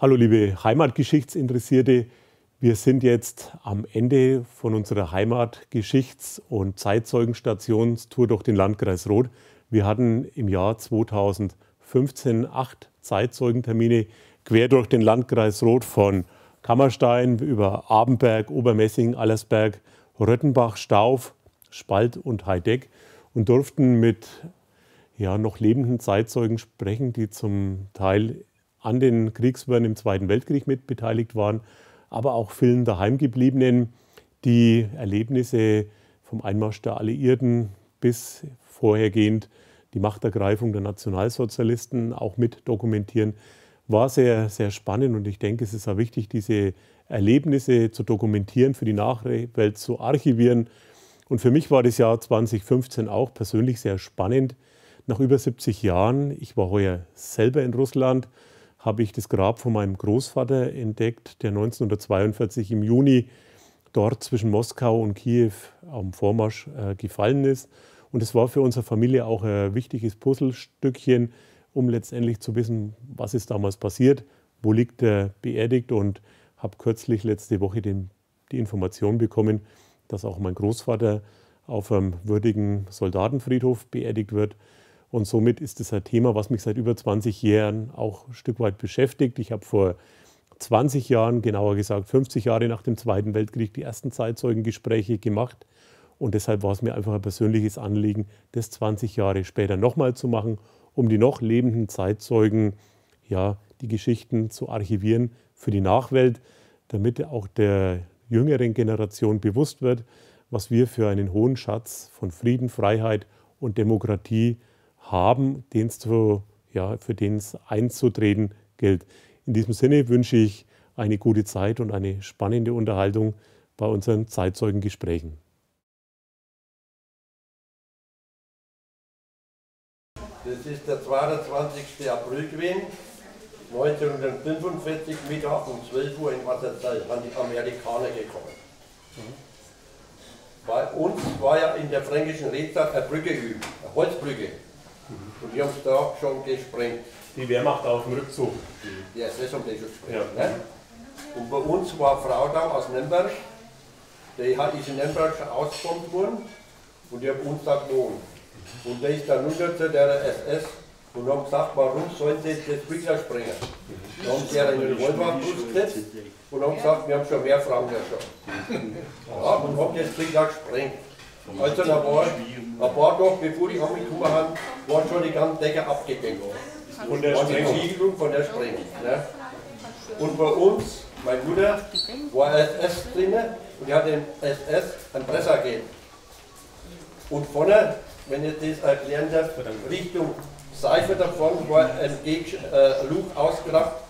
Hallo liebe Heimatgeschichtsinteressierte, wir sind jetzt am Ende von unserer Heimatgeschichts- und Zeitzeugenstationstour durch den Landkreis Roth. Wir hatten im Jahr 2015 acht Zeitzeugentermine quer durch den Landkreis Roth von Kammerstein über Abenberg, Obermessing, Allersberg, Röttenbach, Stauf, Spalt und Heideck und durften mit ja, noch lebenden Zeitzeugen sprechen, die zum Teil an den Kriegswirren im Zweiten Weltkrieg mitbeteiligt waren, aber auch vielen daheimgebliebenen, die Erlebnisse vom Einmarsch der Alliierten bis vorhergehend die Machtergreifung der Nationalsozialisten auch mit dokumentieren. War sehr, sehr spannend und ich denke, es ist auch wichtig, diese Erlebnisse zu dokumentieren, für die Nachwelt zu archivieren. Und für mich war das Jahr 2015 auch persönlich sehr spannend. Nach über 70 Jahren, ich war heuer selber in Russland, habe ich das Grab von meinem Großvater entdeckt, der 1942 im Juni dort zwischen Moskau und Kiew am Vormarsch äh, gefallen ist. Und es war für unsere Familie auch ein wichtiges Puzzlestückchen, um letztendlich zu wissen, was ist damals passiert, wo liegt er beerdigt und habe kürzlich letzte Woche den, die Information bekommen, dass auch mein Großvater auf einem würdigen Soldatenfriedhof beerdigt wird. Und somit ist es ein Thema, was mich seit über 20 Jahren auch ein Stück weit beschäftigt. Ich habe vor 20 Jahren, genauer gesagt 50 Jahre nach dem Zweiten Weltkrieg, die ersten Zeitzeugengespräche gemacht. Und deshalb war es mir einfach ein persönliches Anliegen, das 20 Jahre später nochmal zu machen, um die noch lebenden Zeitzeugen, ja, die Geschichten zu archivieren für die Nachwelt, damit auch der jüngeren Generation bewusst wird, was wir für einen hohen Schatz von Frieden, Freiheit und Demokratie haben, den's zu, ja, für den es einzutreten gilt. In diesem Sinne wünsche ich eine gute Zeit und eine spannende Unterhaltung bei unseren Zeitzeugengesprächen. Das ist der 22. April gewesen, 1945 Mittag um 12 Uhr in Wasserzeit sind die Amerikaner gekommen. Bei uns war ja in der fränkischen Redstadt eine Brücke üben, eine Holzbrücke. Und die haben es da schon gesprengt. Die Wehrmacht auf dem Rückzug. Die SS haben die schon gesprengt. Ja. Ne? Und bei uns war eine Frau da aus Nürnberg, die ist in Nürnberg schon ausgebombt worden und die hat uns da gewohnt. Und der ist dann runter zu der SS und haben gesagt, warum sollen sie das wieder sprengen? Da haben sie einen Revolver am Brust gesetzt und haben gesagt, wir haben schon mehr Frauen ja schon. Ja, und haben das Ding da gesprengt. Also da war ein paar Tage bevor die angekommen haben, war schon die ganze Decke abgedeckt. Und der Sprengung von der Sprengung. Ne? Und bei uns, meine Mutter, war SS drin und die hat den SS einen Presser gegeben. Und vorne, wenn ich das erklären darf, Richtung Seife davon war ein Geg äh, Luch ausgeklappt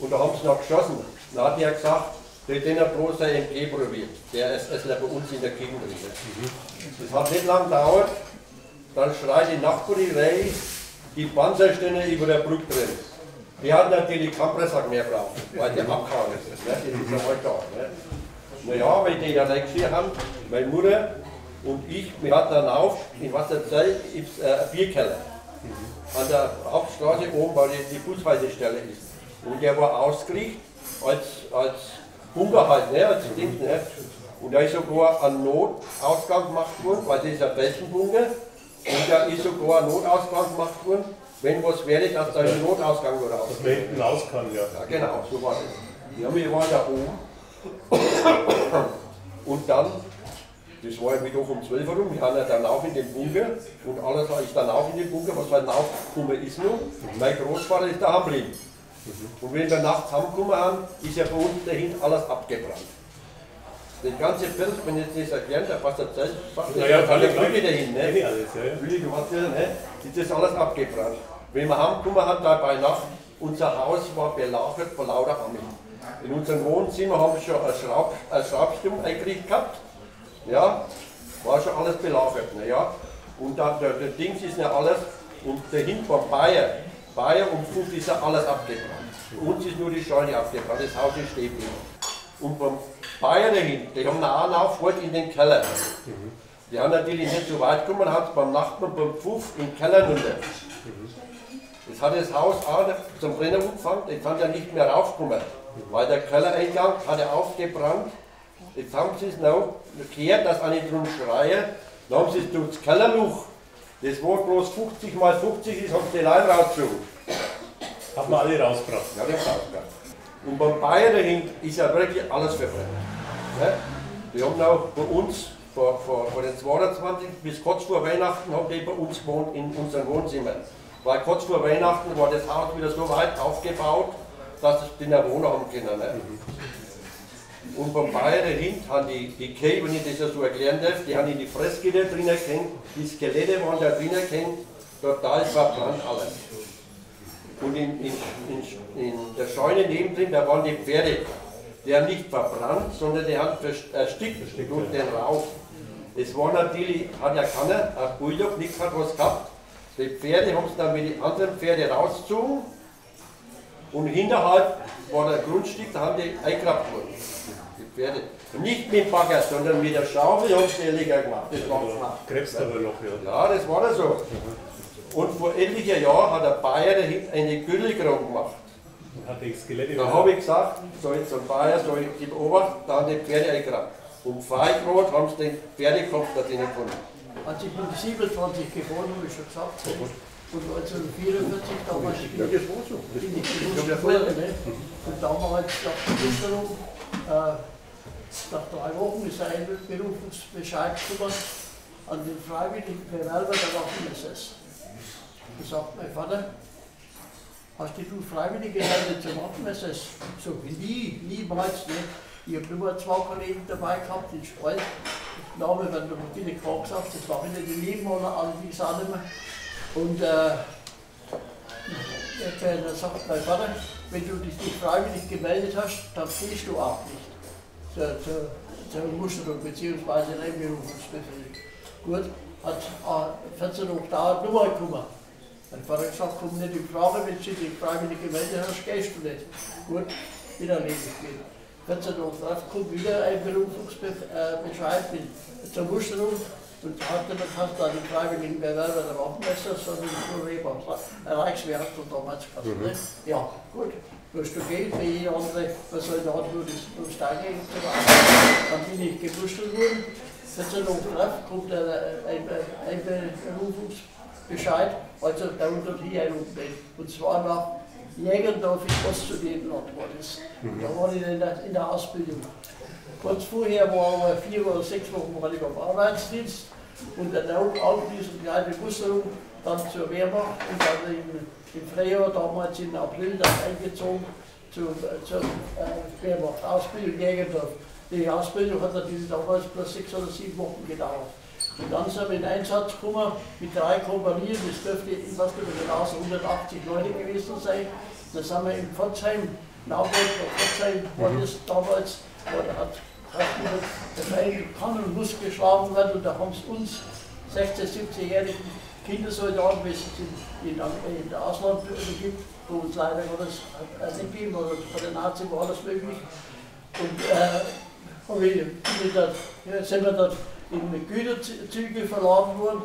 und da haben sie noch geschossen. Dann hat er gesagt, der den hat bloß der MG probiert, der SSler bei uns in der Gegend ist. Das hat nicht lange gedauert, dann schreit die Nachbarin rein, die Panzerstände über der Brücke drin. Die hatten natürlich keinen Presssack mehr brauchen, weil der abgehauen ist. Ne? Das ist ja mal da. Ne? Naja, wenn die da reingeschrieben haben, meine Mutter und ich, wir hatten dann auf, in Wasserzell ist äh, ein Bierkeller. An der Hauptstraße oben, wo die, Bushaltestelle ist. Und der war ausgelegt als, als Bunker halt, ne, als Ding, ne. Und da ist sogar ein Notausgang gemacht worden, weil das ist ein Weltenbunker. Und da ist sogar ein Notausgang gemacht worden, wenn was wäre, dass da ein Notausgang oder aus. Dass man hinten raus kann, ja. Ja, genau, so war das. Ja, wir waren da oben. Und dann, das war ja mit um 12 Uhr rum, wir haben ja dann auch in den Bunker und alles ist dann auch in den Bunker, was halt aufgekommen ist noch. Mein Großvater ist da geblieben. Und wenn wir nachts heimgekommen haben, ist ja bei uns dahinter alles abgebrannt. Das ganze Bild, wenn ich das erklären darf, was der Zeit naja, ist alle Brücke dahin, ne? Alles, ja, ja. ne? ist das alles abgebrannt. Wenn wir heimgekommen haben, da bei Nacht, unser Haus war belagert von lauter Amis. In unserem Wohnzimmer haben wir schon einen, Schraub, einen Schraubstumm eingerichtet gehabt. Ja, war schon alles belagert. Ne, ja. Und dann, der, der Dings ist ja alles, und dahinter war Bayer. Bayer und Fuß ist ja alles abgebrannt. Uns ist nur die Scheune abgebrannt, das Haus ist stehen geblieben. Und beim Bayer dahinter, die haben einen Auffahrt in den Keller. Die haben natürlich nicht so weit gekommen, hat beim Nachbarn beim Pfuff in den Keller runter. Das hat das Haus auch zum Brennen umgefangen, ich kann ja nicht mehr raufkommen, weil der Kellereingang hat ja aufgebrannt. Jetzt haben sie es noch gehört, dass eine drum schreien, dann haben sie es durchs Kellerluch, das war bloß 50 mal 50 ist, haben sie die Leine rausgezogen. Haben wir alle rausgebracht? Ja, die rausgebracht. Und beim Bayer dahin ist ja wirklich alles verbrannt. Ne? Die haben auch bei uns vor, vor, vor den 22 bis kurz vor Weihnachten haben die bei uns gewohnt in unserem Wohnzimmer. Weil kurz vor Weihnachten war das Haus wieder so weit aufgebaut, dass es die Wohner haben können. Ne? Und beim Bayer dahin haben die, die Käse, wenn ich das so erklären darf, die haben in die Fressgitter drinnen gehängt, die Skelette waren da drinnen gehängt, total verbrannt alles. Und in, in, in, in der Scheune nebendrin, da waren die Pferde. Die haben nicht verbrannt, sondern die haben erstickt durch den Rauch. Das war natürlich, hat ja keiner, ein Bulldog, nichts hat was gehabt. Die Pferde haben es dann mit den anderen Pferden rausgezogen und hinterhalb war der Grundstück, da haben die eingeklappt worden. Die Pferde. nicht mit dem Bagger, sondern mit der Schaufel haben sie Liga gemacht. Das war gemacht. Krebs aber noch, ja. Ja, das war da so. Und vor etlichen Jahren hat der Bayer eine Gürtelgrung gemacht. Hat da habe ich gesagt, so jetzt ein Bayer, soll ich die beobachten, da haben die Pferde eingegraben. Um 5 Grad haben sie den Pferdekopf da drinnen gefunden. Als ich mit 27 geboren habe, ich schon gesagt, und 1944 damals ja, das war so. bin ich gewusst worden. Ne? Und damals nach der Musterung, äh, nach drei Wochen ist ein Berufungsbescheid gekommen an den freiwilligen Bewerber der Waffen-SS. Da sagt mein Vater, hast du freiwillig gemeldet zum Waffen-SS? So, nie, niemals nicht. Ich habe immer zwei Kollegen dabei gehabt, den Spalt. Name werden wir viele klar gesagt, das war wieder die Nebenwohner, alle die ich nicht mehr. Und äh, der sagt mein Vater, wenn du dich nicht freiwillig gemeldet hast, dann gehst du auch nicht zur, zur, zur Musterung bzw. Einberufungsbefehl. Gut, hat äh, 14 Uhr dauert nochmal gekommen. Mein Vater gesagt, komm nicht in Frage, wenn du dich freiwillig gemeldet hast, gehst du nicht. Gut, wieder erledigt gehen. 14 Uhr drauf kommt wieder ein Berufungsbescheid äh, zur Musterung und hatte man kannst da die freiwilligen Bewerber der Waffenmesser, sondern nur Weber, Reichswehr hat man damals gehabt. Mhm. Ne? Ja, gut. Musst du gehen, wie jeder andere, was soll da nur das nur Steige Dann bin ich gemustert worden. 14 Uhr drauf kommt ein, ein, ein Berufungsbescheid, also da unter die Einrufung. Und zwar nach Jägerndorf in Ostsudetenland war das. Mhm. Da war ich in der, in der Ausbildung. Kurz vorher war wir vier oder sechs Wochen war ich am Arbeitsdienst und dann anschließend die alte Musterung, dann zur Wehrmacht und dann im, im Frühjahr, damals im April, dann eingezogen zur, zur äh, Wehrmacht, Ausbildung Jägerndorf. Die Ausbildung hat natürlich damals bloß sechs oder sieben Wochen gedauert. Und dann sind wir in Einsatz gekommen mit drei Kompanien, das dürfte, weiß nicht genau, 180 Leute gewesen sein. Da sind wir in Pforzheim, Nauburg, Pforzheim war das damals, da hat, hat der Feind kann und muss geschlagen werden und da haben sie uns 16-, 17-jährigen Kindersoldaten, wie es in, in, in der Ausland gibt, wo uns leider Gottes gegeben, oder bei den Nazis war alles möglich. Und äh, wir, dort, ja, sind wir dort in Güterzüge verladen worden,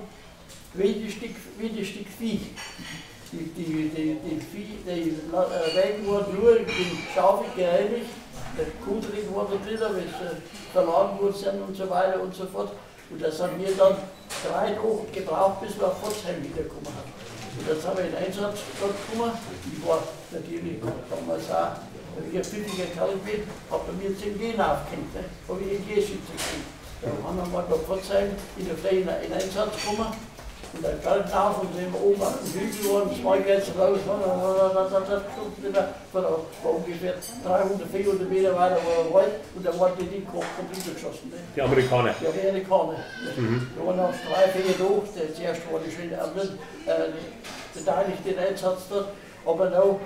wie die Stück, wie die Stück Vieh. Die, die, die, die, Vieh, die äh, Wägen wurden nur in Schaufel gereinigt, der Kuhdring wurde drin, wenn sie verladen worden sind und so weiter und so fort. Und das haben wir dann drei Wochen gebraucht, bis wir auf Pforzheim wiedergekommen haben. Und jetzt haben wir in Einsatz dort gekommen. Ich war natürlich damals auch, ich ein pfiffiger Kerl bin, habe mir 10 Gehen aufgehängt, ne? habe ich in Gehschütze gekriegt. Dann haben wir mal bei Pforzheim in der Fläche in Einsatz gekommen. Und dann galt auf und sind wir oben auf dem Hügel waren, zwei Gäste raus, von war ungefähr 300, 400 Meter weiter war der Wald und da waren die die Computer geschossen. Ne? Die Amerikaner? Die Amerikaner. Mhm. Da waren noch drei, vier durch, der zuerst war die schöne anderen, äh, beteiligt den Einsatz dort, aber noch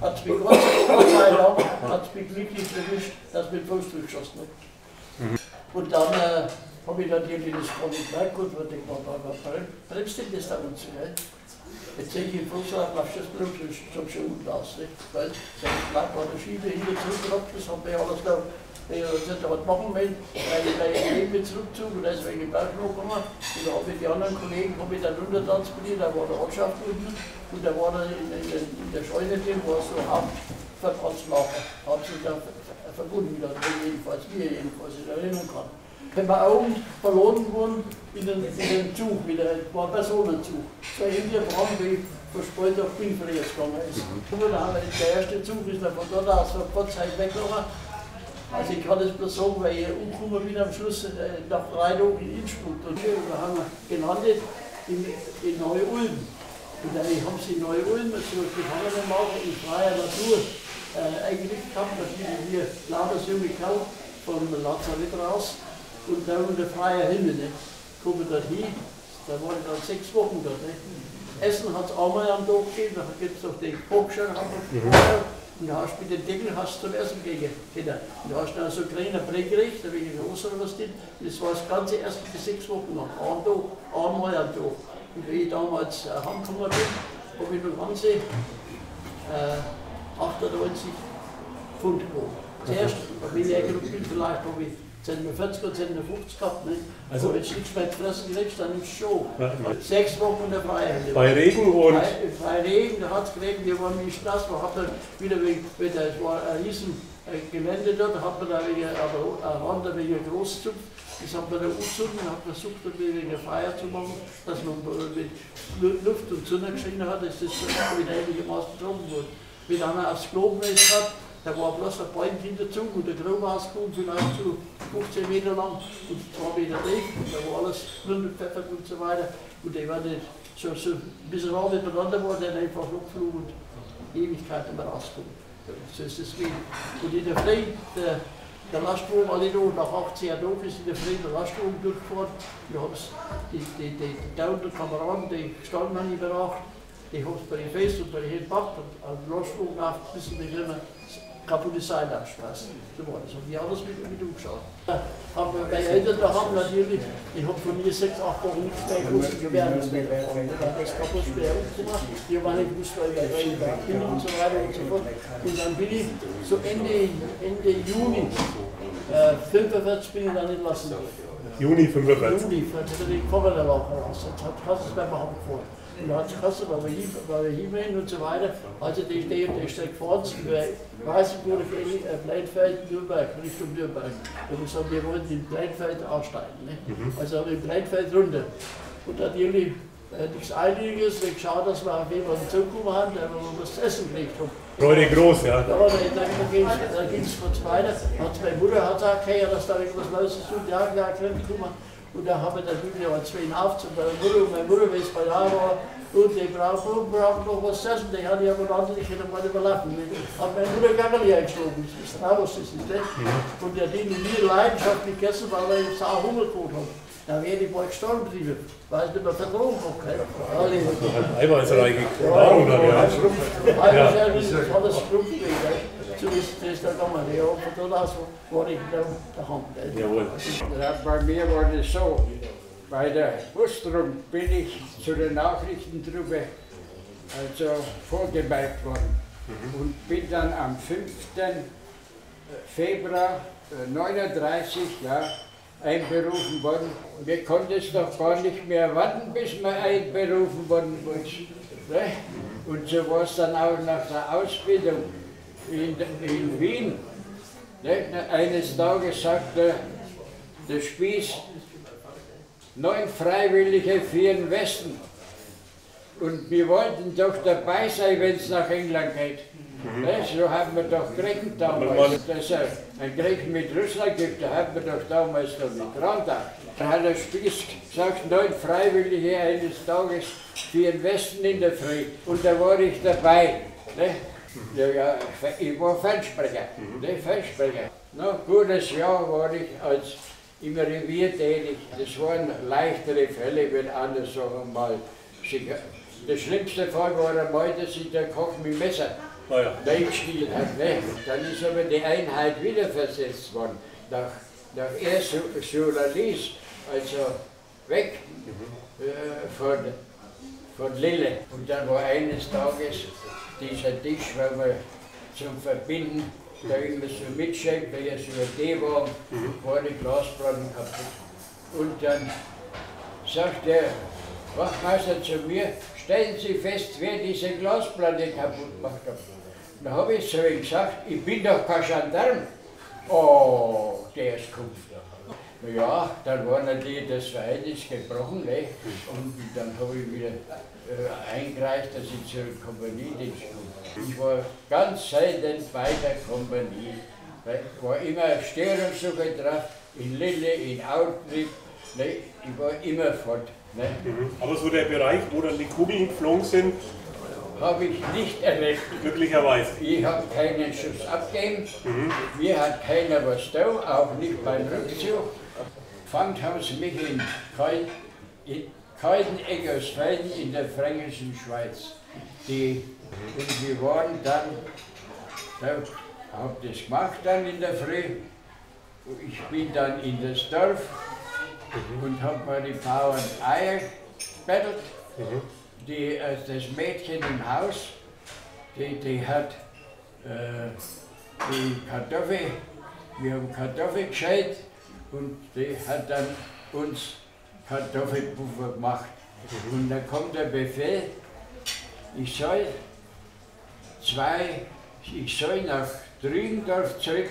hat es mich Gott sei Dank hat's mich glücklich erwischt, dass wir Fuß durchgeschossen haben. Und dann äh, habe ich natürlich das Polizei gut, weil ich mal da bremst denn das da uns? Ne? Jetzt sehe ich im Fußball, machst du das Blut zum Schuhen aus. Ne? Weil der Blatt war der Schiene hier zurückgerockt, das haben wir alles da wenn ich das dort machen will, weil ich bei Leben zurückzog und da ist wegen Bergloh gekommen. Und da habe ich die anderen Kollegen hab ich dann runter transportiert, da war der Ortschaft unten und da war er in, in, in der Scheune drin, war so Hauptverbrauchsmacher, hat sich da verbunden, also jedenfalls, mir jedenfalls in Erinnerung kann. Wenn wir Augen verloren wurden in den, in den Zug, wieder, war Personenzug. Zwei Indien waren, wie verspätet auf Binfriers gegangen ist. Und dann haben wir, der erste Zug ist dann von dort aus sei Dank weggegangen. Also ich kann das bloß sagen, weil ich umgekommen bin am Schluss äh, nach drei in Innsbruck. Und wir haben gelandet in, in Neu-Ulm. Und dann haben sie in Neu-Ulm so Gefangenenlager in freier Natur äh, eingerichtet gehabt. Da sind wir lauter junge Kerl vom Lazarett raus und dann unter freier Himmel. Ne? Kommen dort hin, da war ich dann sechs Wochen dort. Ne? Essen hat es einmal am Tag gegeben, da gibt es noch den Kochschein, mhm. Und da hast du mit dem Deckel hast zum Essen gegeben. Und da hast du dann so ein kleiner Brei gekriegt, da bin ich groß oder was drin. Das war das ganze erste bis sechs Wochen lang. Ein Tag, einmal am Tag. Und wie ich damals äh, heimgekommen bin, habe ich noch Ganze äh, 98 Pfund geholt. Zuerst, bin ich eigentlich vielleicht habe ich sind wir 40 und sind wir 50 gehabt. Ne? Also, wenn du nichts mehr fressen kriegst, dann nimmst du schon. Sechs Wochen in der Freiheit. Bei Regen und. Bei, bei Regen, da hat es geregnet, wir waren nicht nass, wir hatten wieder wegen, es war ein riesen äh, Gelände dort, da hat man da wegen, aber ein Rand wegen Großzug. Das haben wir da umgezogen und haben versucht, wegen der Feier zu machen, dass man mit Luft und Sonne geschrien hat, dass das wieder einigermaßen getroffen wurde. Wie dann aufs Globen ist hat, da war bloß ein Bäum hinterzu und der rausgekommen, vielleicht so 15 Meter lang und 2 Meter tief. Und da war alles Pfeffer und so weiter. Und die war nicht so, so rar miteinander war, dann einfach hochflog und Ewigkeiten mehr rausgekommen. So ist es gewesen. Und in der Früh, der, der Lastwagen, alle da, nach 18 Jahren ist in der Früh der Lastwagen durchgefahren. Wir haben die, die, die, die tausend Kameraden, die gestanden haben, überwacht. Die haben es bei den Fest und bei den Hinpacken und am Lastwagen auf, bis in die Grimmer kaputte Seilachstraße. So war das. Und die haben das mit, mit umgeschaut. Aber meine Eltern da haben natürlich, ich habe von mir sechs, acht Wochen nichts mehr gewusst, Gewerbensmittel. Da habe ich kaputt schwer umgemacht. Die waren nicht gewusst, weil ich bin und so weiter und so fort. Und dann bin ich so Ende, Ende Juni äh, 45 bin ich dann entlassen. Juni 45? Juni, da bin ich Vorderlauf raus. Das hat es beim Haupt vor. Und dann hat es gekostet, weil wir, hier, weil wir hier und so weiter. Also die Idee, die Strecke vor uns, Weißenburg, Bleinfeld, Nürnberg, Richtung Nürnberg. Und ich gesagt, wir wollen in Bleinfeld aussteigen. Ne? Mhm. Also in Bleinfeld runter. Und natürlich äh, nichts Einiges, wir geschaut, dass wir auf jemanden zukommen haben, der wir was zu essen gekriegt haben. Freude groß, ja. Ja, dann, dann ging es kurz weiter. Hat meine Mutter hat gesagt, hey, dass da irgendwas Neues ist. Und ja, ja, können kommen. Und da haben wir natürlich auch zwei Aufzug bei der Mutter. Meine Mutter, es bei war, und die brauchen, brauchen noch was zu essen. Die hat ja aber andere, ich hätte mal überlappen. Hat meine Mutter Gaggerli eingeschoben. Das ist raus, das ist nicht. Und der hat die mit mir leidenschaftlich gegessen, weil er jetzt auch Hunger gehabt hat. Da wäre ich mal gestorben geblieben, weil ich nicht mehr vertrauen habe. Eiweißreiche Nahrung dann, ja. Eiweiß, ja, das ist alles Schrumpf so ist das dann gegangen. Ja, von dort aus war ich da daheim. Jawohl. Bei mir war das so, bei der Musterung bin ich zu der Nachrichtentruppe also vorgemerkt worden mhm. und bin dann am 5. Februar 1939 äh, ja, einberufen worden. Wir konnten es doch gar nicht mehr warten, bis wir einberufen worden sind. Ne? Und so war es dann auch nach der Ausbildung in, in Wien. Ne? Eines Tages sagte der Spieß, neun Freiwillige für den Westen. Und wir wollten doch dabei sein, wenn es nach England geht. Mhm. Ne? So haben wir doch gekriegt damals, dass es einen Krieg mit Russland gibt, da haben wir doch damals noch nicht dran gedacht. Da hat der Spieß gesagt, neun Freiwillige eines Tages für den Westen in der Früh. Und da war ich dabei. Ne? Ja, ja, ich war Fernsprecher, mhm. ne, Fernsprecher. Noch gutes Jahr war ich als im Revier tätig. Das waren leichtere Fälle, wenn andere sagen mal. Der schlimmste Fall war einmal, dass sich der Koch mit dem Messer oh ja. reingeschnitten hat. Ne? Dann ist aber die Einheit wieder versetzt worden. Nach, nach erst also weg mhm. äh, von, von Lille. Und dann war eines Tages dieser Tisch, weil wir zum Verbinden, da immer so mitschenkt, weil ja so ein D-Wagen, mhm. war die Glasplatten kaputt. Und dann sagt der Wachmeister zu mir, stellen Sie fest, wer diese Glasplatte kaputt gemacht hat. Da habe ich zu ihm gesagt, ich bin doch kein Gendarm. Oh, der ist Kumpf. Ja, dann war natürlich das Verhältnis gebrochen ne? und dann habe ich wieder äh, eingereicht, dass ich zur Kompaniedienst komme. Ich war ganz selten bei der Kompanie. Ne? war immer Störungssuche drauf, in Lille, in Autrieb, ne? ich war immer fort. Ne? Mhm. Aber so der Bereich, wo dann die Kugeln geflogen sind, habe ich nicht erlebt. Glücklicherweise. Ich habe keinen Schuss abgegeben, mhm. mir hat keiner was da, auch nicht beim Rückzug. Pfandhaus mich in, in Kalten-Eggersfelden in der fränkischen Schweiz. Die, und wir waren dann, da habe das gemacht dann in der Früh. Ich bin dann in das Dorf und habe mir die Bauern Eier gebettelt. Mhm die, äh, das Mädchen im Haus, die, die hat äh, die Kartoffel, wir haben Kartoffel gescheit und die hat dann uns Kartoffelpuffer gemacht. Und dann kommt der Befehl, ich soll zwei, ich soll nach Drügendorf zurück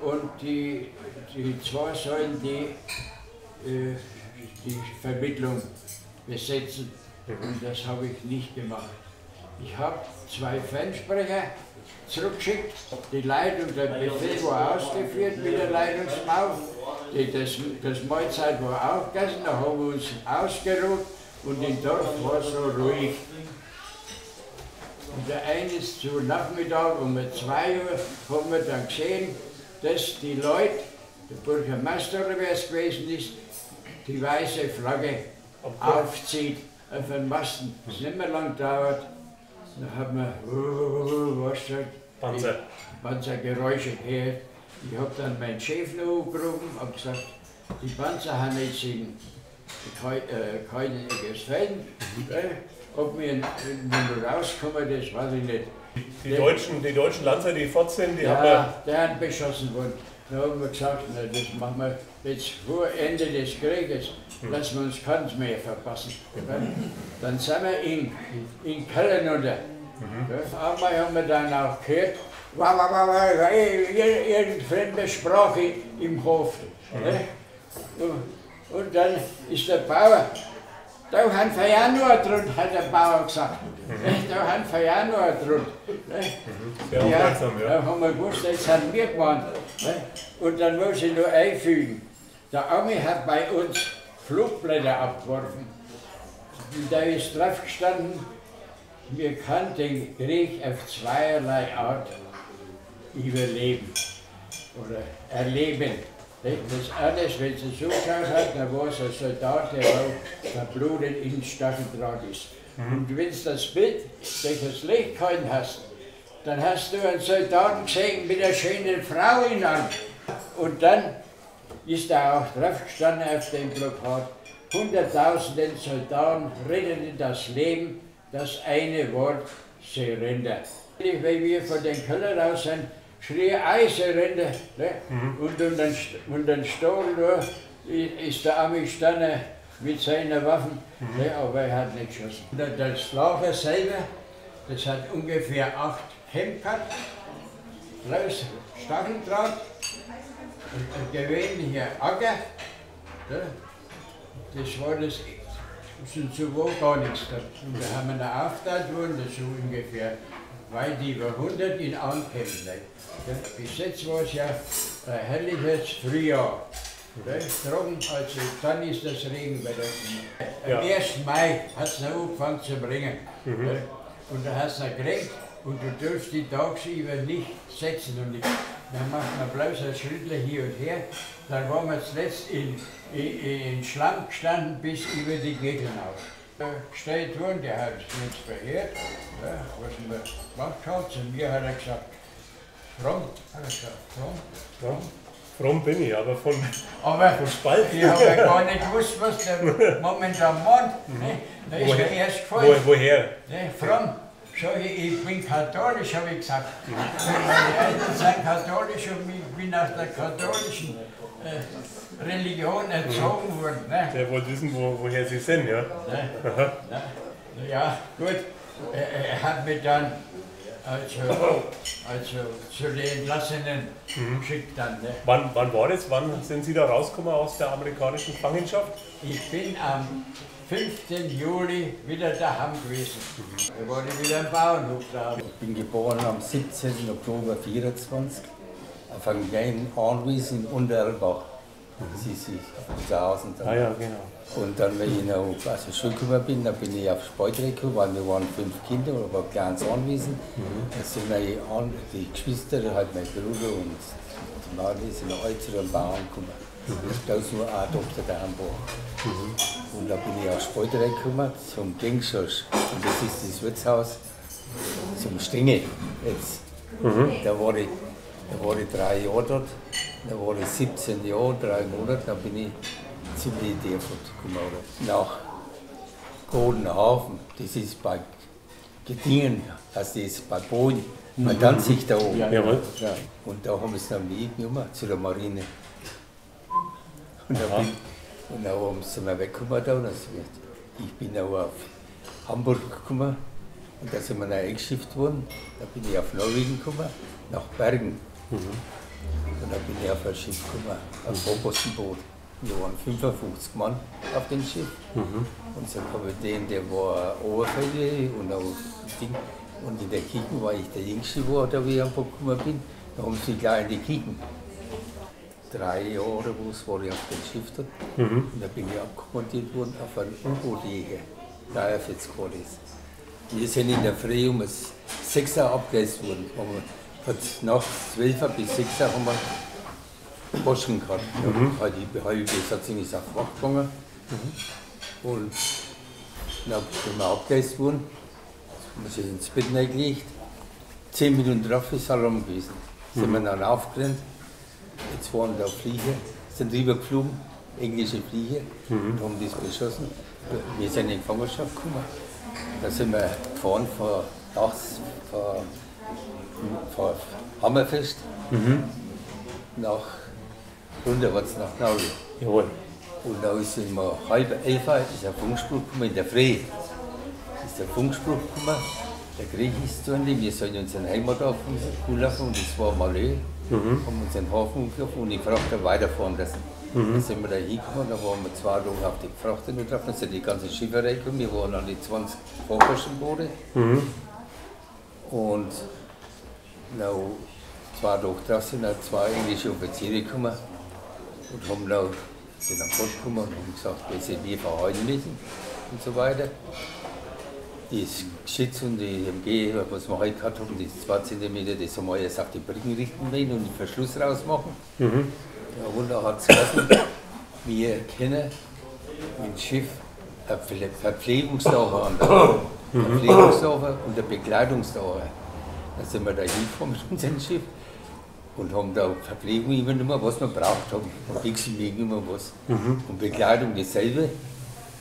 und die, die zwei sollen die, äh, die Vermittlung besetzen. Und das habe ich nicht gemacht. Ich habe zwei Fernsprecher zurückgeschickt. Die Leitung, der Befehl war ausgeführt mit der Leitungsbau. das, das Mahlzeit war auch gegessen, da haben wir uns ausgeruht und im Dorf war es so ruhig. Und der eines zu Nachmittag um 2 Uhr haben wir dann gesehen, dass die Leute, der Bürgermeister oder wer es gewesen ist, die weiße Flagge aufzieht auf den Masten. Das nicht mehr lang dauert. Da hat man, was sagt, Panzer. Panzergeräusche gehört. Ich habe dann meinen Chef noch angerufen und gesagt, die Panzer haben jetzt in keine Egersfelden. Mhm. Äh, ob wir nun rauskommen, das weiß ich nicht. Die, die Deutschen, die deutschen Lanzer, die fort sind, die ja, haben wir. Die haben beschossen worden. Da haben wir gesagt, na, das machen wir jetzt vor Ende des Krieges lassen wir uns keins mehr verpassen. Dann sind wir in, in Köln runter. Mhm. Einmal haben wir dann auch gehört, irgendeine fremde Sprache im Hof. Mhm. Und dann ist der Bauer, da haben wir Januar drunter, hat der Bauer gesagt. Mhm. Da haben wir Januar drunter. Ja, ja. Da haben wir gewusst, jetzt sind wir gemeint. Und dann muss ich nur einfügen, der Ami hat bei uns Flugblätter abgeworfen. Und da ist drauf gestanden, wir können den Krieg auf zweierlei Art überleben oder erleben. Das alles, wenn sie so geschaut hat, dann war es ein Soldat, der auch verblutet in Stacheldraht ist. Mhm. Und wenn du das Bild durch das Licht gehalten hast, dann hast du einen Soldaten gesehen mit einer schönen Frau in Arm. Und dann ist da auch drauf gestanden auf dem Blockad. Hunderttausenden Soldaten retteten das Leben, das eine Wort Surrender. Wenn wir von den Köln raus sind, schrie ein Surrender. Ne? Mhm. Und, und, dann, und dann Stohl ist der Ami gestanden mit seinen Waffen, mhm. ne? aber er hat nicht geschossen. Das Lager selber, das hat ungefähr acht Hemd gehabt, Stacheldraht, gewöhnlicher Acker. Das war das, sind so wohl gar nichts da. Und da haben wir eine Auftat worden, das so ungefähr weit über 100 in Ankämpfen. Ne? Bis jetzt war es ja ein herrliches Frühjahr. Drum, also dann ist das Regenwetter. Ja. Am 1. Mai hat es noch angefangen zu bringen. Mhm. Und da hast du gekriegt und du darfst die tagsüber nicht setzen. Und ich, dann macht man bloß ein Schrittler hier und her. Dann waren wir zuletzt in, in, in Schlamm gestanden bis über die Gegend hinaus. Gestellt worden, der hat uns verehrt, ja, was wir gemacht haben. Zu mir hat er gesagt, fromm, hat er gesagt, fromm, fromm. Fromm bin ich, aber von, aber von Spalt. Ich habe ja gar nicht gewusst, was der momentan meint. Ne? Da ist woher, er erst gefallen. woher? Ne? Fromm. Sag ich, ich bin katholisch, habe ich gesagt. Meine Eltern sind katholisch und ich bin aus der katholischen äh, Religion erzogen worden. Ne? Der wollte wissen, wo, woher Sie sind, ja? Ne? Ne? Ja, gut. Er, er hat mich dann also, also zu den Entlassenen geschickt dann. Ne? Wann, wann war das? Wann sind Sie da rausgekommen aus der amerikanischen Gefangenschaft? Ich bin am 5. Juli wieder daheim gewesen. Da war ich wieder im Bauernhof da. Ich bin geboren am 17. Oktober 24 auf einem kleinen Anwesen in Unterelbach. Das ist zu Hause. Ah ja, genau. Und dann, wenn ich noch aus der Schule gekommen bin, dann bin ich auf Speutreck gekommen, weil wir waren fünf Kinder, aber ein kleines Anwesen. Da sind meine An die Geschwister, halt mein Bruder und die Marlies sind noch älteren Bauern gekommen. Da ist nur eine Tochter daheim war. Und da bin ich auf Speutreck gekommen, zum Gengschosch. Und das ist das Wirtshaus zum Stenge jetzt. Da, war ich, da war ich drei Jahre dort, da war ich 17 Jahre, drei Monate, da bin ich zum Militärflot gekommen. Oder nach Goldenhafen, das ist bei Gedingen, das ist bei Boden, man dann sich da oben. Jawohl. Ja. Und da haben wir es dann mitgenommen zu der Marine. Und da, bin, und dann haben sie mir weggekommen da und dann sind wir- ich bin auch auf Hamburg gekommen und da sind wir noch eingeschifft worden. Da bin ich auf Norwegen gekommen, nach Bergen. Und da bin ich auf ein Schiff gekommen, ein Robostenboot. Wir waren 55 Mann auf dem Schiff. Unser Kapitän, der war Oberfelder und auch Ding. Und in der Kicken war ich der Jüngste, wo da wie ich gekommen bin. Da haben sie gleich in die Kicken. Drei Jahre wo es war ich auf dem Schiff dort. Und da bin ich abkommandiert worden auf einen U-Bootjäger. Daher jetzt gerade ist. Wir sind in der Früh um 6 Uhr abgereist worden. Von nach 12 Uhr bis 6 Uhr haben wir Posten gehabt. Mhm. Halt die halbe Besatzung ist auf Wach gegangen. Und dann sind wir abgereist worden. Wir sich ins Bett reingelegt. Zehn Minuten drauf ist Alarm gewesen. Sind wir dann aufgerannt. Jetzt waren da Flieger, sind rübergeflogen, englische Flieger, und haben das beschossen. Wir sind in Gefangenschaft gekommen. Da sind wir gefahren von, nachts von, von Hammerfest nach runterwärts nach Nauri. Jawohl. Und da ist immer halb elf ist ein Funkspruch gekommen in der Früh. Ist der Funkspruch gekommen, der Krieg ist zu Ende, wir sollen unseren Heimathafen zulaufen und das war Malö. Haben uns den Hafen gelaufen und die Frachter weiterfahren lassen. Dann sind wir da hingekommen, da waren wir zwei Tage auf die Frachter drauf, dann sind die ganze Schifferei gekommen, wir waren an die 20 Vorpostenboote. Und noch zwei Tage drauf sind auch zwei englische Offiziere gekommen und haben da, sind an Bord gekommen und haben gesagt, wir sind wir verhalten müssen und so weiter. Das Geschütz und die MG, was wir heute gehabt haben, das 2 cm, das haben wir jetzt auf die Brücken richten wollen und den Verschluss rausmachen. Ja, und da hat es wir kennen im Schiff eine Verpflegungsdauer an der Verpflegungsdauer und eine Bekleidungsdauer. Da sind wir da hingefahren mit unserem Schiff und haben da Verpflegung übernommen, was wir braucht haben. Und Wichsen mitgenommen was. Und Bekleidung dasselbe.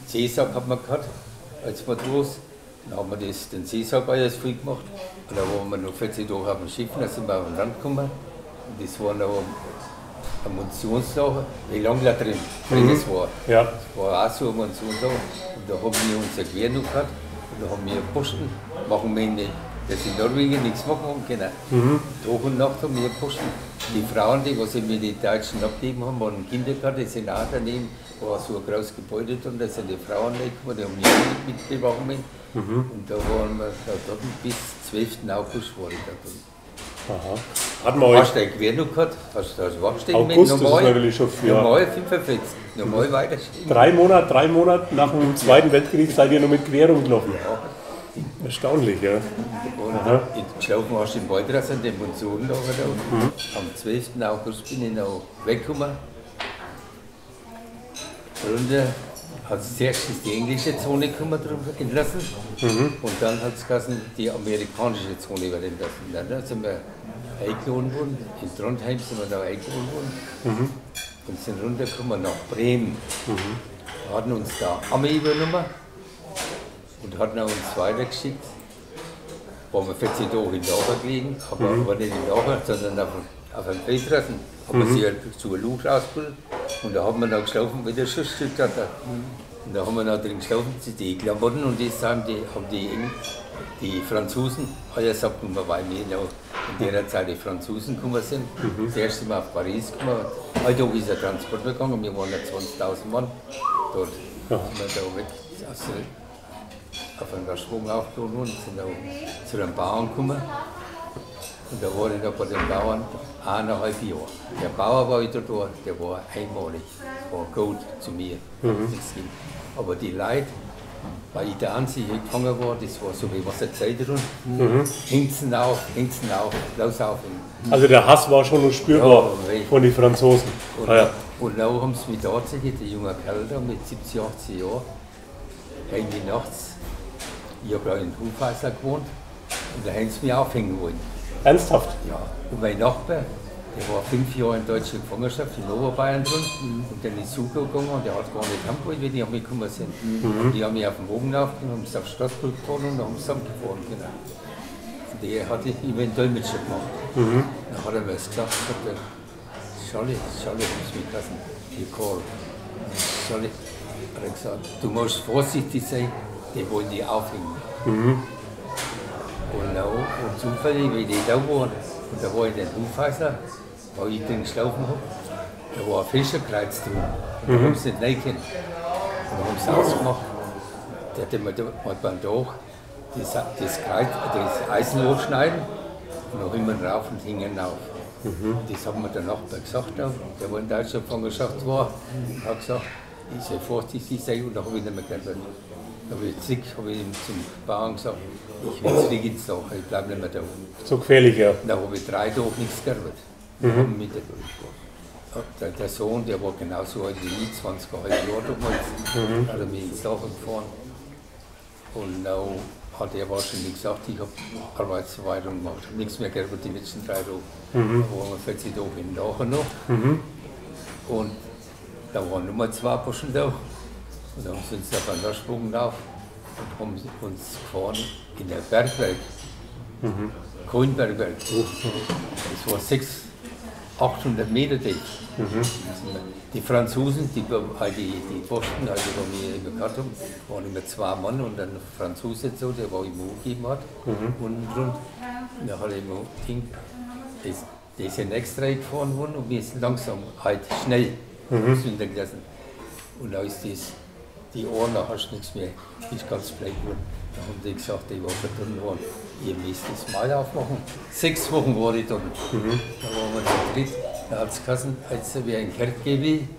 Seesack hat man gehabt als Matros. Dann haben wir das, den Seesack alles voll gemacht. Und da waren wir noch 14 Tage auf dem Schiff, dann sind wir auf den Land gekommen. Und das war noch ein Munitionssache, wie lange da drin, drin es war. Ja. Das war auch so ein Munitionssache. Und da haben wir unser Gewehr noch gehabt. Und da haben wir Posten, machen wir nicht. Das in Norwegen nichts machen haben können. Tag und Nacht haben wir Posten. Die Frauen, die was wir die Deutschen abgegeben haben, waren Kinder gehabt, die sind auch daneben, war so ein großes Gebäude drin, da sind die Frauen weggekommen, die haben nicht mitbewachen müssen. Und da waren wir da bis 12. August war ich da drin. Aha. Wir Hast euch du ein Gewehr noch gehabt? Hast du das Wachstehen August, das ist natürlich schon früher. Normal 45, normal weiterstehen. drei Monate, drei Monate nach dem Zweiten Weltkrieg seid ihr noch mit Quer rumgelaufen. Erstaunlich, ja. Und Aha. in geschlafen hast du in Waldras an dem Monsunlager da. Am 12. August bin ich noch weggekommen. Runter hat es zuerst die englische Zone drum entlassen. Und dann hat es die amerikanische Zone wird entlassen. Dann da sind wir eingeladen worden, in Trondheim sind wir da eingeladen worden. Und sind runtergekommen nach Bremen. Hatten uns da Amme übernommen und hatten auch uns weitergeschickt waren wir 14 Tage in Lager gelegen, aber, Mhm. aber nicht in Lager, sondern auf, auf einem Petrassen. Haben wir sie halt zu einer Luft rausgeholt und da haben wir dann geschlafen, wie der Schussstück hat. Und da haben wir noch drin geschlafen, die- die Klamotten und das haben die, haben die, die Franzosen, heuer sagt man, weil wir noch in der Zeit die Franzosen gekommen sind, das erste Mal auf Paris gekommen. Heute ist ein Transport gegangen, wir waren ja 20.000 Mann dort. Ja. Sind wir da weg aus der, auf einen Schwung aufgehoben und sind da zu den Bauern gekommen. Und da ich da bei den Bauern eineinhalb Jahre. Der Bauer war wieder da, der war einmalig, war gut zu mir. Ging. Aber die Leute, weil ich der Einzige gefangen war, das war so wie was der Zeit rund. Hinzen auf, hinzen auf, auf. Also der Hass war schon spürbar Ja, von den Franzosen. Und, Ah, ja. und dann haben sie mich tatsächlich, der junge Kerl da mit 70, 80 Jahren, irgendwie nachts, ich habe da in Hufhäuser gewohnt, und da haben sie mich aufhängen wollen. Ernsthaft? Ja, und mein Nachbar, der war fünf Jahre in deutscher Gefangenschaft in Oberbayern drin und dann ist Suko gegangen und der hat gar nicht heimgeholt, wenn die mich gekommen sind. Und die haben mich auf den Bogen aufgenommen, haben es auf Straßburg gefahren und haben es zusammengefahren. Genau. Und der hatte immer einen Dolmetscher gemacht. Dann hat er mir das gesagt, sagt er, Charlie, Charlie, muss mich lassen, die Call. Charlie, hat er gesagt, du musst vorsichtig sein, die wollen die aufhängen. Und, auch, und zufällig, wie die da waren, und da war ich in den Hufhäuser, wo ich drin geschlafen habe, da war ein Fischerkreuz drin. Und da haben sie nicht reingekommen. Und da haben sie ausgemacht. Der hat da mal beim Dach das, das, Kreuz, das Eisen hochschneiden und noch immer rauf und hingen auf. Und das hat mir der Nachbar gesagt, auch, der wo in deutscher Gefangenschaft war, hat gesagt, ich soll vorsichtig sein und da habe ich nicht mehr. Da habe ich zurück, habe ich ihm zum Bauern gesagt, ich will zurück ins Dach, ich bleibe nicht mehr da. So gefährlich, ja. Da habe ich drei Tage nichts gearbeitet. Mhm. Mit der, der, der Sohn, der war genauso alt wie ich, 20 Jahre damals, hat er mich ins Dach gefahren. Und dann hat er wahrscheinlich gesagt, ich habe Arbeitsverweigerung gemacht, habe nichts mehr gearbeitet die letzten drei Tage. Da waren wir 40 Tage in Lachen noch. Und da waren Nummer zwei Burschen da. Und dann sind sie auf Waschbogen drauf und haben uns gefahren in der Bergwerk. Kohlenbergwerk. Das war 600, 800 Meter dick. Die Franzosen, die, äh, die, die Posten, also die wir gehabt haben, waren immer zwei Mann und ein Franzose so, der war immer gegeben hat. Unten drunter. Und da hat er immer Ding, das, die sind extra gefahren worden und wir sind langsam, halt schnell sind da gelassen. Und da ist das, die Ohren, da hast du nichts mehr, ist ganz bleich geworden. Da haben die gesagt, ich war verdammt worden, ihr müsst das mal aufmachen. Sechs Wochen war ich dann. Da waren wir zu dritt, da hat es geheißen, als wir in Kerk gehen,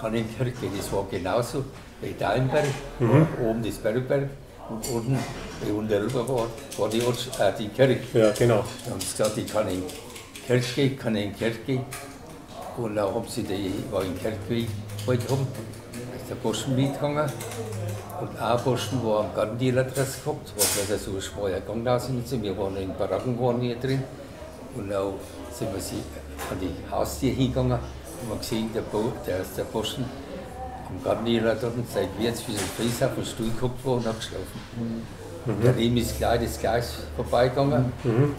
kann in Kerk gehen. Das war genauso bei Dallenberg, oben das Bergberg und unten, bei unten rüber war, war die, Orts, äh, die Kirche. Ja, genau. Da haben sie gesagt, ich kann in die Kirche gehen, kann in die Kirche gehen. Und dann haben sie die, war in Kirche heute ist der Burschen mitgegangen. Und ein Burschen war am Gartendealer-Adresse gehabt, war gerade so ein da sind. sie. Wir waren in Baracken waren wir drin. Und dann sind wir sie an die Haustür hingegangen und haben gesehen, der, Bo, der, der Burschen am Gartendealer dort seit wir jetzt für den Fries auf den Stuhl geguckt war und hat geschlafen. Der Riem ist gleich das Gleis vorbeigegangen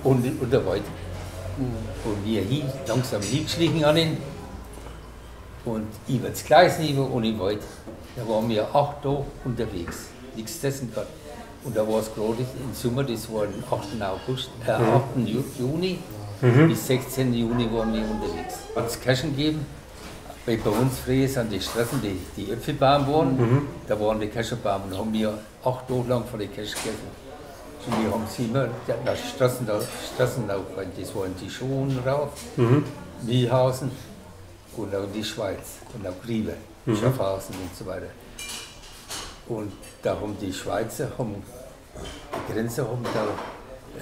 und, und der Wald. Und wir hin, langsam hingeschlichen an ihn und über das Gleis rüber und im Wald. Da waren wir acht Tage unterwegs, nichts zu essen gehabt. Und da war es gerade im Sommer, das war am 8. August, äh, 8. Ju- Juni bis 16. Juni waren wir unterwegs. Hat es Kirschen gegeben, weil bei uns früher sind die Straßen, die, die Äpfelbaumen waren, da waren die Kirschenbaumen, da haben wir acht Tage lang von den Kirschen gegessen. Und wir haben sie immer, die hatten auch Straßen, Straßenlauf, das waren die Schonen rauf, Milhausen und auch die Schweiz und auch Griebe, Schaffhausen und so weiter. Und da haben die Schweizer, haben, die Grenze haben da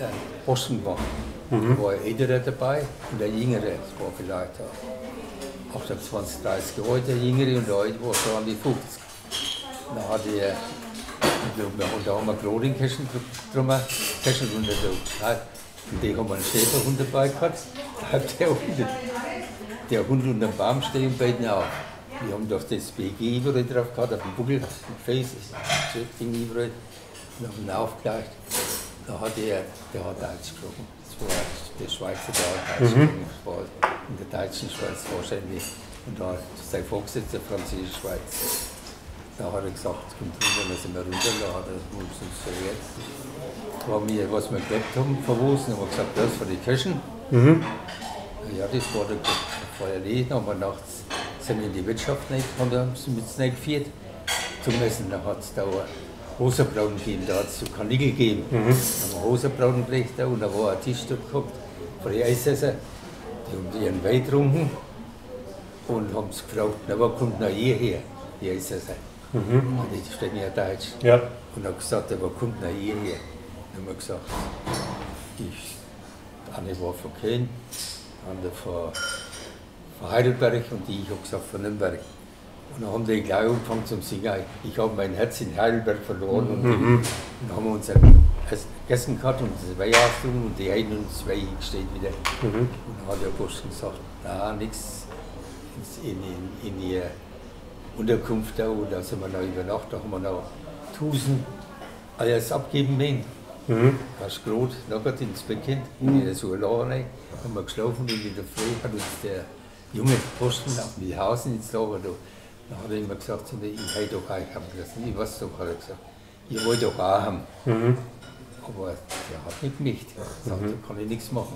äh, Posten gemacht. Da war ein älterer dabei und der jüngere, war vielleicht auch 28, 30 Jahre, der jüngere und der alte war schon an die 50. Da hat er, und da haben wir Kirchen drum, Kirchen runter Und die haben einen Schäferhund dabei gehabt, hat der der Hund unter dem Baum stehen und beiden auf. Wir haben doch das BG überall drauf gehabt, auf dem Buckel, auf dem Face, das Ding überall. Und haben ihn aufgleicht. Da hat er, der hat Deutsch gesprochen. Das war der Schweizer, der hat Deutsch mhm. gesprochen. Das war in der deutschen Schweiz wahrscheinlich. Und da sein Vorgesetzter, Französisch Schweiz, da hat er gesagt, kommt runter, dann sind wir runter, da hat er uns verwehrt. War mir, was wir gelebt haben, verwiesen, haben wir gesagt, das für die Kirchen. Mhm. Ja, das war der Feuerleh, dann haben wir nachts sind wir in die Wirtschaft nicht, haben wir uns nicht geführt zum Essen. Da hat es da Hosenbraten gegeben, da hat es so Kanickel gegeben. Mhm. Da haben wir Hosenbraten gekriegt und da war ein Tisch dort gehabt von den Eisesser. Die haben ihren Wein getrunken und haben es gefragt, na, wo kommt noch ihr her, die Eisesser? Mhm. Und die sprechen ja Deutsch. Ja. Und haben gesagt, wo kommt noch ihr her? Dann haben wir gesagt, ich, eine war von Köln, andere von, von Heidelberg und die, ich habe gesagt, von Nürnberg. Und dann haben die gleich angefangen zu singen. Ich habe mein Herz in Heidelberg verloren. Und, die, mhm. dann haben wir uns gegessen gehabt und das Weihnachtstum und die haben uns zwei hingestellt wieder. Mhm. Und dann hat der Bursch gesagt, na, nichts in, in, in ihre Unterkunft da. Und da sind wir noch über Nacht, da haben wir noch tausend alles abgeben müssen. Mhm. Hast gerade nachher ins Becken, in der Solarei, haben wir geschlafen und in der Früh hat uns der junge Posten auf Milhausen ins Lager da dann hat er immer gesagt zu mir, ich hätte doch auch haben gelassen. Ich weiß doch, hat er gesagt. Ich wollte doch auch haben. Mhm. Aber der hat nicht sagt, mhm. da kann ich nichts machen.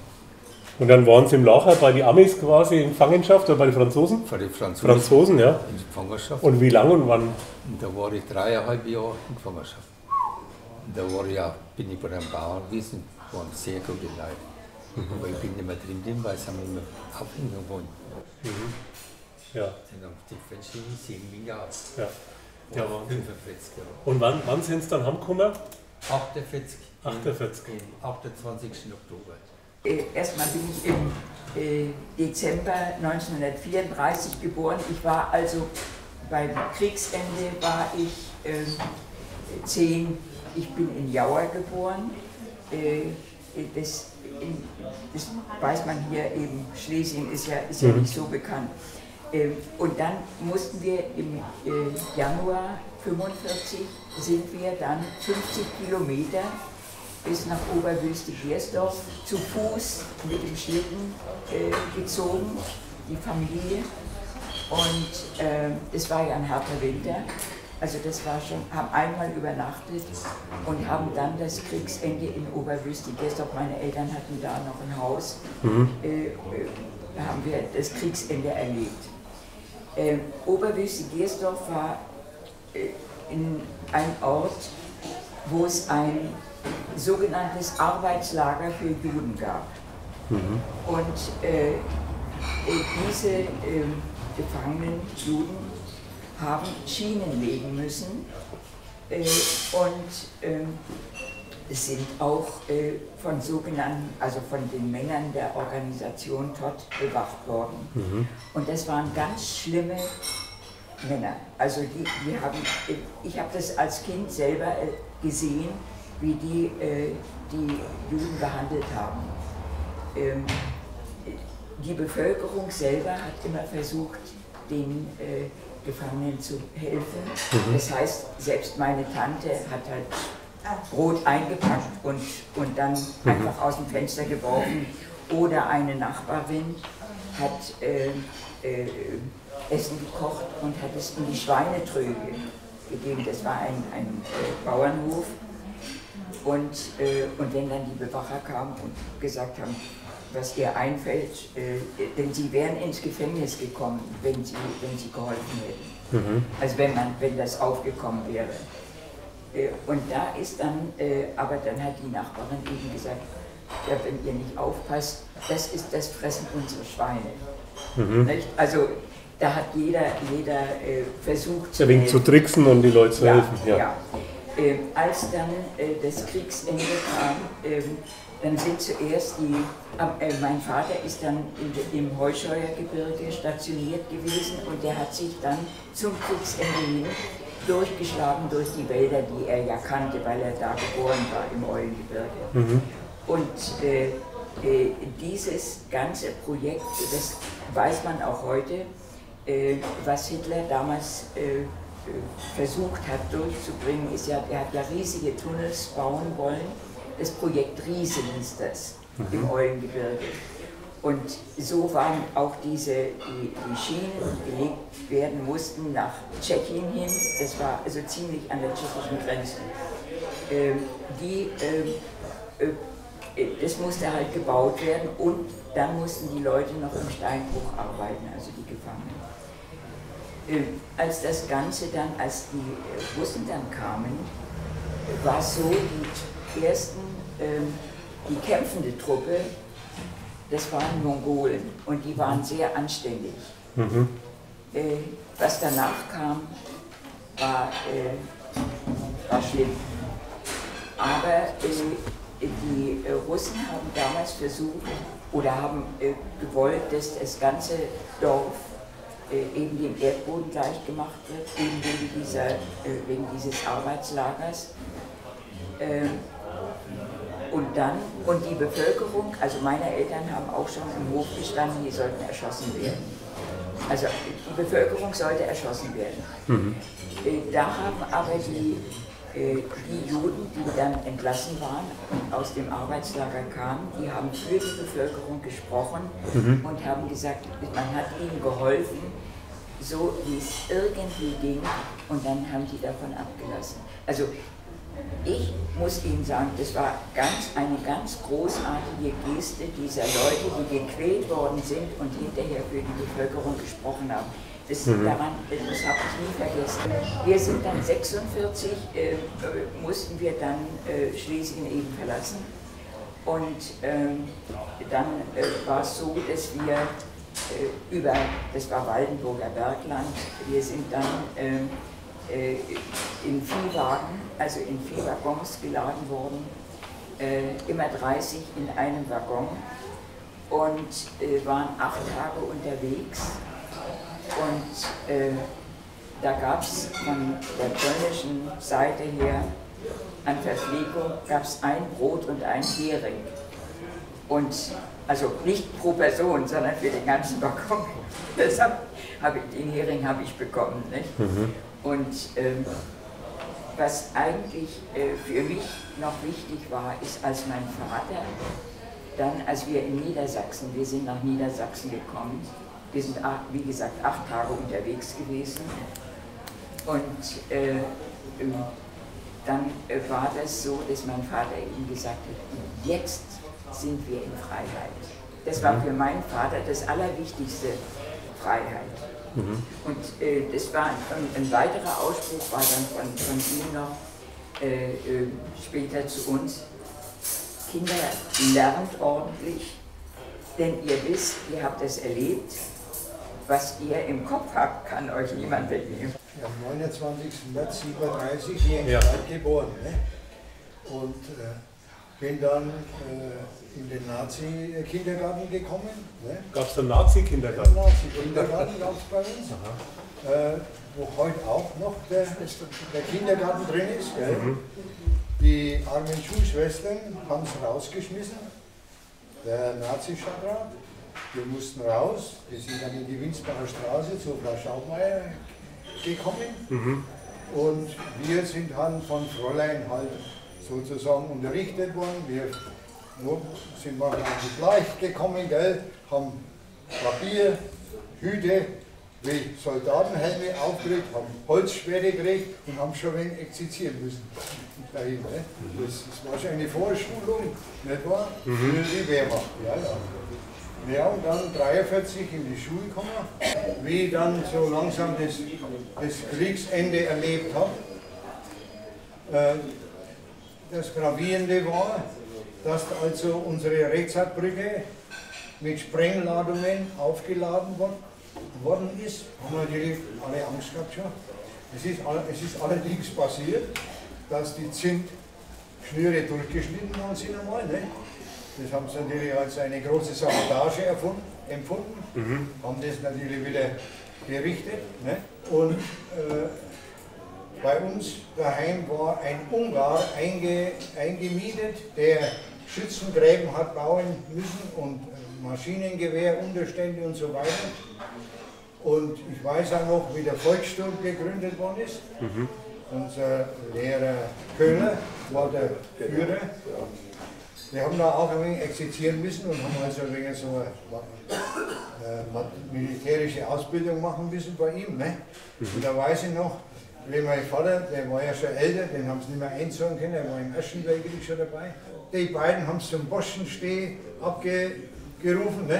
Und dann waren Sie im Lager bei den Amis quasi in Gefangenschaft oder bei den Franzosen? Bei den Franzosen. Franzosen, ja. In Gefangenschaft. Und wie lange und wann? Und da war ich dreieinhalb Jahre in Gefangenschaft. Und da war ich auch, bin ich bei einem Bauern gewesen, waren sehr gute Leute. Mhm. Aber ich bin nicht mehr drin, weil sie haben immer abhängen wollen. Mhm. Ja. Sind auf die verschiedenen sieben Jahre. Ja. Ja, Wahnsinn. 45 Jahre. Und wann, wann sind Sie dann heimgekommen? 48. 48. Am 28. Oktober. Äh, erstmal bin ich im äh, Dezember 1934 geboren. Ich war also beim Kriegsende war ich äh, zehn. Ich bin in Jauer geboren. Äh, das, in, das, weiß man hier eben. Schlesien ist ja, ist ja mhm. nicht so bekannt. Ähm, und dann mussten wir im äh, Januar 45 sind wir dann 50 Kilometer bis nach Oberwülste-Gersdorf zu Fuß mit dem Schlitten äh, gezogen, die Familie. Und äh, es war ja ein harter Winter. Also das war schon, haben einmal übernachtet und haben dann das Kriegsende in Oberwülste-Gersdorf, meine Eltern hatten da noch ein Haus, mhm. äh, äh haben wir das Kriegsende erlebt. Äh, Oberwüste-Gersdorf war äh, in ein Ort, wo es ein sogenanntes Arbeitslager für Juden gab. Mhm. Und äh, diese äh, gefangenen Juden haben Schienen legen müssen äh, und ähm, sind auch äh, von sogenannten, also von den Männern der Organisation Todd bewacht worden. Mhm. Und das waren ganz schlimme Männer. Also die, die haben, ich habe das als Kind selber äh, gesehen, wie die äh, die Juden behandelt haben. Ähm, die Bevölkerung selber hat immer versucht, den äh, Gefangenen zu helfen. Mhm. Das heißt, selbst meine Tante hat halt Brot eingepackt und, und dann mhm. einfach aus dem Fenster geworfen. Oder eine Nachbarin hat äh, äh, Essen gekocht und hat es in die Schweinetröge gegeben. Das war ein, ein äh, Bauernhof. Und, äh, und wenn dann die Bewacher kamen und gesagt haben, was ihr einfällt, äh, denn sie wären ins Gefängnis gekommen, wenn sie, wenn sie geholfen hätten. Mhm. Also wenn, man, wenn das aufgekommen wäre. Äh, und da ist dann, äh, aber dann hat die Nachbarin eben gesagt, ja, wenn ihr nicht aufpasst, das ist das Fressen unserer Schweine. Mhm. Also da hat jeder, jeder äh, versucht zu, ja, zu tricksen und die Leute zu ja, helfen. Ja. ja. Äh, als dann äh, das Kriegsende kam, ähm, dann sind zuerst die, äh, mein Vater ist dann im Heuscheuergebirge stationiert gewesen und der hat sich dann zum Kriegsende hin durchgeschlagen durch die Wälder, die er ja kannte, weil er da geboren war im Eulengebirge. Mhm. Und äh, äh, dieses ganze Projekt, das weiß man auch heute, äh, was Hitler damals äh, äh, versucht hat durchzubringen, ist ja, er hat ja riesige Tunnels bauen wollen das Projekt Riese hieß das, im Eulengebirge. Und so waren auch diese, die, die Schienen, die gelegt werden mussten nach Tschechien hin, das war also ziemlich an der tschechischen Grenze. Ähm, die, ähm, äh, das musste halt gebaut werden und dann mussten die Leute noch im Steinbruch arbeiten, also die Gefangenen. Ähm, als das Ganze dann, als die Russen dann kamen, war es so, die ersten, ähm, die kämpfende Truppe, das waren Mongolen und die waren sehr anständig. Mhm. Äh, was danach kam, war, äh, war schlimm. Aber äh, die äh, Russen haben damals versucht oder haben äh, gewollt, dass das ganze Dorf äh, eben dem Erdboden gleich gemacht wird, eben wegen, dieser, wegen dieses Arbeitslagers. Und dann, und die Bevölkerung, also meine Eltern haben auch schon im Hof gestanden, die sollten erschossen werden. Also die Bevölkerung sollte erschossen werden. Mhm. Da haben aber die äh, die Juden, die dann entlassen waren und aus dem Arbeitslager kamen, die haben für die Bevölkerung gesprochen mhm. und haben gesagt, man hat ihnen geholfen, so wie es irgendwie ging, und dann haben die davon abgelassen. Also ich muss Ihnen sagen, das war ganz, eine ganz großartige Geste dieser Leute, die gequält worden sind und hinterher für die Bevölkerung gesprochen haben. Das, mhm. daran, das habe ich nie vergessen. Wir sind dann 46, äh, mussten wir dann äh, Schlesien eben verlassen. Und ähm, dann äh, war es so, dass wir äh, über, das war Waldenburger Bergland, wir sind dann ähm, äh, in Viehwagen, also in Viehwaggons geladen worden, äh, immer 30 in einem Waggon und waren acht Tage unterwegs und äh, da gab es von der polnischen Seite her an Verpflegung gab es ein Brot und ein Hering. Und also nicht pro Person, sondern für den ganzen Waggon. Deshalb habe ich den Hering habe ich bekommen. Nicht? Mhm. Und ähm, was eigentlich äh, für mich noch wichtig war, ist, als mein Vater dann, als wir in Niedersachsen, wir sind nach Niedersachsen gekommen, wir sind, wie gesagt, acht Tage unterwegs gewesen. Und äh, ähm, dann äh, war das so, dass mein Vater ihm gesagt hat, jetzt sind wir in Freiheit. Das war mhm. für meinen Vater das Allerwichtigste, Freiheit. Mhm. Und äh, das war ein, ein, weiterer Ausspruch, war dann von, von ihm noch äh, äh, später zu uns. Kinder, lernt ordentlich, denn ihr wisst, ihr habt es erlebt, was ihr im Kopf habt, kann euch niemand wegnehmen. Am 29. März 1937 hier in ja. Stadt geboren. Ne? Und äh, bin dann äh, in den Nazi-Kindergarten gekommen. Ne? Gab es da Nazi-Kindergarten? Nazi-Kindergarten gab es bei uns. Äh, wo heute auch noch der, der Kindergarten drin ist. Mhm. Die armen Schulschwestern haben es rausgeschmissen, der Nazi-Stadtrat. Wir mussten raus, wir sind dann in die Winsbacher Straße zu Frau Schaubmeier gekommen mhm. und wir sind dann von Fräulein halt sozusagen unterrichtet worden. Wir sind mal gleich gekommen, gell, haben Papier, Hüte, wie Soldatenhelme aufgelegt, haben Holzschwere gekriegt und haben schon ein wenig exerzieren müssen. Dahin, ne? das, das war schon eine Vorschulung, nicht wahr? Mhm. Für die Wehrmacht. Ja, ja. Ja, und dann 43 in die Schule gekommen, wie ich dann so langsam das, das Kriegsende erlebt habe. Äh, das Gravierende war, dass also unsere Rechtsabbrücke mit Sprengladungen aufgeladen worden ist. Haben natürlich alle Angst gehabt schon. Es ist, es ist allerdings passiert, dass die Zintschnüre durchgeschnitten worden sind einmal. Ne? Das haben sie natürlich als eine große Sabotage erfunden, empfunden, mhm. haben das natürlich wieder gerichtet. Ne? Und äh, bei uns daheim war ein Ungar einge, eingemietet, der Schützengräben hat bauen müssen und Maschinengewehr, Unterstände und so weiter. Und ich weiß auch noch, wie der Volkssturm gegründet worden ist. Mhm. Unser Lehrer Köhler war der Führer Wir haben da auch ein wenig exerzieren müssen und haben also ein wenig so äh, militärische Ausbildung machen müssen bei ihm. Ne? Und da weiß ich noch, wie mein Vater, der war ja schon älter, den haben sie nicht mehr einzogen können, der war im Ersten Weltkrieg schon dabei. Die beiden haben es zum Boschensteh abgerufen. Ne?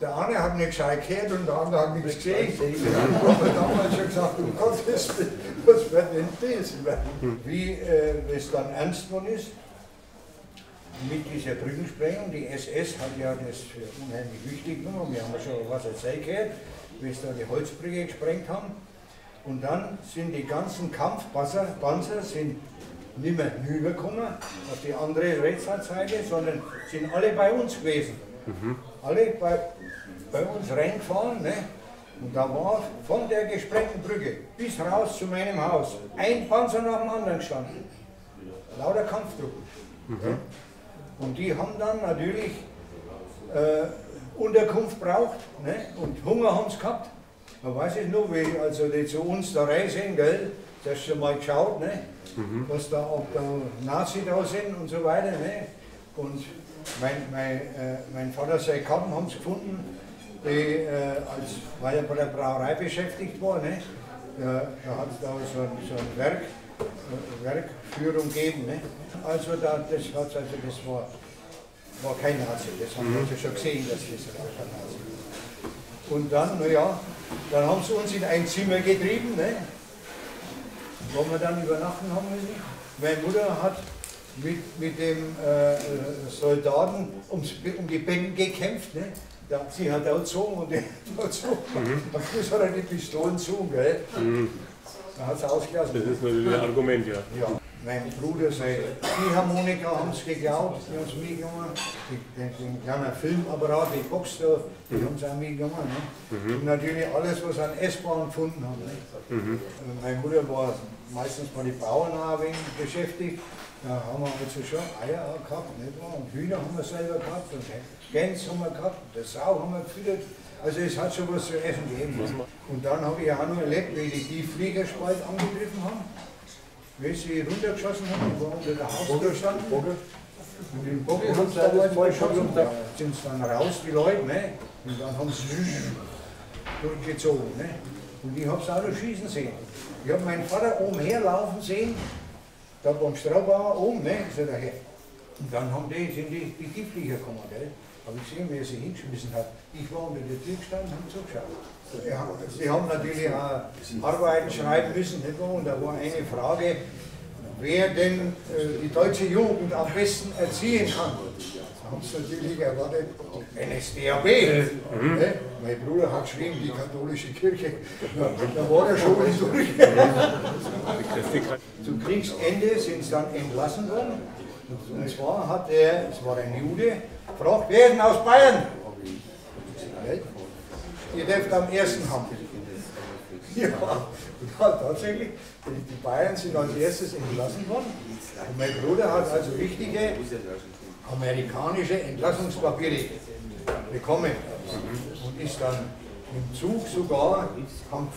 Der eine hat nicht gescheit gehört und der andere hat nichts gesehen. Haben wir damals schon gesagt, um Gottes Willen, was wird denn das? Wie äh, es dann ernst geworden ist, mit dieser Brückensprengung. Die SS hat ja das für unheimlich wichtig genommen. Wir haben ja schon was erzählt gehört, wie es da die Holzbrücke gesprengt haben. Und dann sind die ganzen Kampfpanzer Panzer sind nicht mehr rübergekommen auf die andere Rechtsseite, sondern sind alle bei uns gewesen. Mhm. Alle bei, bei uns reingefahren. Ne? Und da war von der gesprengten Brücke bis raus zu meinem Haus ein Panzer nach dem anderen gestanden. Lauter Kampftruppen. Mhm. Ja? Und die haben dann natürlich äh, Unterkunft braucht ne? und Hunger haben sie gehabt. Man weiß es nur, wie also die zu uns da rein sind, gell? Das hast du schon mal geschaut, ne? Mhm. was da, ob da Nazi da sind und so weiter. Ne? Und mein, mein, äh, mein Vater, seine Kappen haben sie gefunden, die, äh, als, weil er bei der Brauerei beschäftigt war. Ne? Da, da hat es da so ein, so ein Werk Werkführung geben. Ne? Also da, das, also das war, war kein Nazi, das haben mhm. wir schon gesehen, dass das kein Nazi Und dann, naja, dann haben sie uns in ein Zimmer getrieben, ne? Wo wir dann übernachten haben müssen. Meine Mutter hat mit, mit dem äh, Soldaten ums, um die Betten gekämpft. Ne? Ja, sie hat auch gezogen und der hat gezogen. Mhm. Am Schluss hat er die Pistolen zu, gell? Mhm. Da hat es ausgelassen. Das ist natürlich ein Argument, ja. ja. Mein Bruder, die Harmonika haben es geglaubt, die haben es mitgenommen. Den, den kleinen Filmapparat, die Box da, die mhm. haben es auch mitgenommen. Ne? Mhm. Und natürlich alles, was an S-Bahn gefunden haben. Ne? Mhm. Also meine Mutter war meistens bei den Bauern wenig beschäftigt. Da haben wir also schon Eier gehabt, nicht wahr? Und Hühner haben wir selber gehabt, und Gänse haben wir gehabt, das Sau haben wir gefüttert. Also es hat schon was zu essen gegeben. Und dann habe ich auch noch erlebt, wie die die Fliegerspalt angegriffen haben. Wie sie runtergeschossen haben, die waren unter der Haustür gestanden. Und im Bock haben sie damals mal geschossen. Da sind dann raus, die Leute, ne? Und dann haben sie durchgezogen. Ne? Und ich habe es auch noch schießen sehen. Ich habe meinen Vater oben herlaufen sehen, da beim Straubauer oben, ne? So daher. Und dann haben die, sind die, die Giftflieger gekommen, gell? Habe ich gesehen, wie er sie hingeschmissen hat. Ich war unter der Tür gestanden und habe zugeschaut. Ja, sie haben natürlich auch Arbeiten schreiben müssen, nicht wahr? und da war eine Frage, wer denn äh, die deutsche Jugend am besten erziehen kann. Haben sie natürlich erwartet, NSDAP. Mhm. Ne? Mein Bruder hat geschrieben, die katholische Kirche. Da, da war er schon durch. Zum Kriegsende sind sie dann entlassen worden. Und zwar hat er, es war ein Jude, gefragt, wer ist denn aus Bayern? Ihr dürft am ersten haben. Ja, ja, tatsächlich, die Bayern sind als erstes entlassen worden. Und mein Bruder hat also richtige amerikanische Entlassungspapiere bekommen. Und ist dann im Zug sogar Kampf.